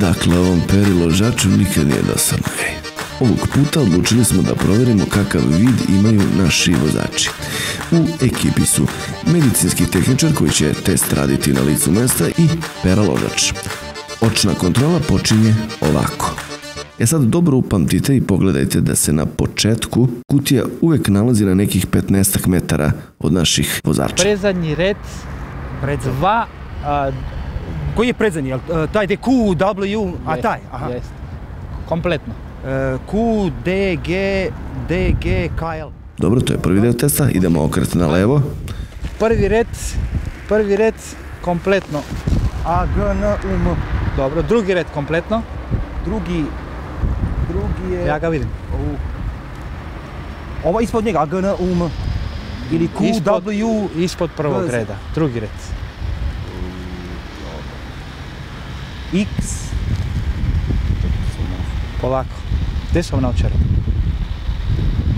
Dakle, ovom peri ložaču nikad nije dosadno. Ovog puta odlučili smo da provjerimo kakav vid imaju naši vozači. U ekipi su medicinski tehničar koji će test raditi na licu mesta i pera ložač. Očna kontrola počinje ovako. E sad dobro upamtite i pogledajte da se na početku kutija uvek nalazi na nekih 15 metara od naših vozača. Predzadnji red, dva, a, Koji je predzadnji? Jel, e, taj de Q, W, a jest, taj? Aha. jest. Kompletno. E, Q, D, G, D, G, K, L. Dobro, to je prvi dio testa. Idemo okret na levo. Prvi red, prvi red kompletno. A, G, N, U, M. Dobro, drugi red kompletno. Drugi, drugi je... Ja ga vidim. U. Ovo ispod njega, A, G, N, U, M. Ili Q, Ispod- W, Ispod prvog reda, drugi red. X. Polako. Gdje su vam naočare?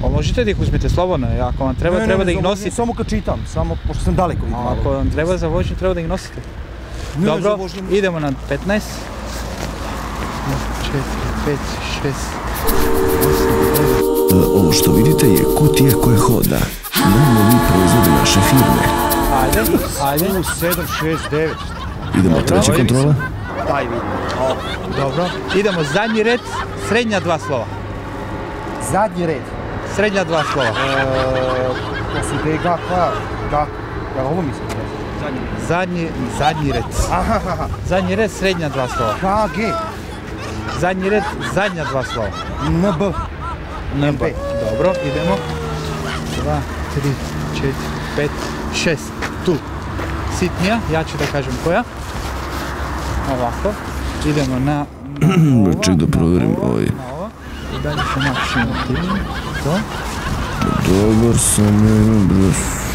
O, možete da ih uzmete slobodno, ako vam treba, Ne, treba ne, da ih nosite. Samo kad čitam, samo pošto sam daleko. A Ako vam treba za vožnju, treba da ih nosite. Ne, Dobro, idemo na 15. 4, 5, 6, E, Ovo što vidite je kutija koja hoda. Najnoviji proizvodi naše firme. Ajde, ajde. U, 7, 6, 9. Idemo treća kontrola. Taj vidim. Dobro. Idemo zadnji red, srednja dva slova. Zadnji red. Srednja dva slova. E, to su D, G, K, G. Jel ovo mislim? Zadnji. Zadnji, zadnji red. Aha, aha. Zadnji red, srednja dva slova. K, G, Zadnji red, zadnja dva slova. N, B. NB. NB. Dobro, idemo. 2, 3, 4, 5, 6. Tu. Sitnija, ja ću da kažem koja. Ovako. Idemo na... na ovo, Ček da na provjerim ovo, ovaj. na ovo. I dalje se makšimo tim. To. Dobar sam, jedan.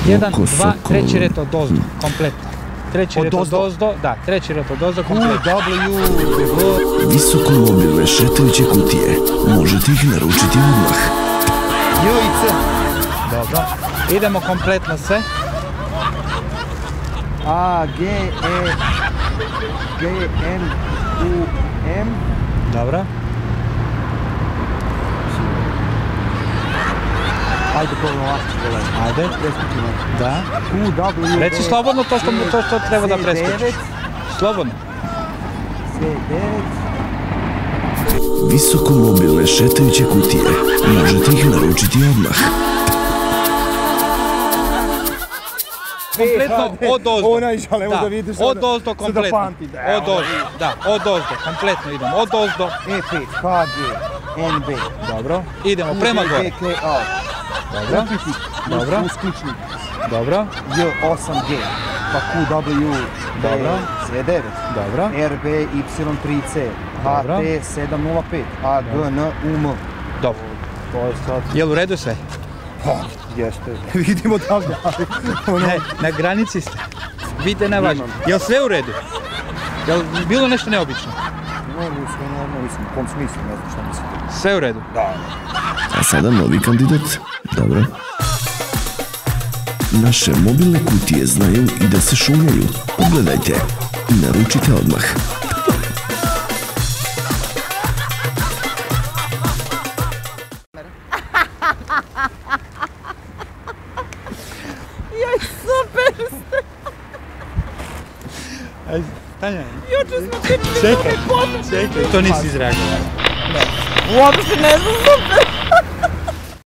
Jedan, dva, treći red od ozdo, kompletno. Treći red od ozdo? da, treći red od ozdo, U, kompletno. W. Visoko mobilne šetajuće kutije. Možete ih naručiti odmah. J i C. Dobro. Idemo kompletno sve. A, G, E, G, N, U, M. Dobro. Ajde, probamo ovako gledaj. Ajde. Respektivno. Da. Q, W, Reci slobodno to što, to što treba da C9, preskočiš. Slobodno. C9. Visoko mobilne šetajuće kutije. Možete ih naručiti odmah. Kompletno od ozdo. Ona je žalemo da vidiš Od ozdo kompletno. pamti, da, Od ozdo, da, od ozdo, kompletno idemo. Od ozdo. E5, HG, NB. Dobro. Idemo prema gore. GKA. Dobro. Dobro. Uskličnik. Dobro. J8G. Pa QW. Dobro. C9. Dobro. RB Y3C. Dobro. HT 705. AGN UM. Dobro. To je sad... Jel u redu sve? Pa, jeste. Vidimo da li ono- Ne, na granici ste. Vidite na važno. Imam. Jel sve u redu? Jel bilo nešto neobično? Ne, mislim, normalno, mislim, u kom smislu, ne znam šta mislite. Sve u redu. Da. A sada novi kandidat. Dobro. Naše mobilne kutije znaju i da se šumljaju. Pogledajte i naručite odmah. Tanja. Juče smo pričali Čekaj, čekaj. To nisi izreagovao. Uopšte ne znam!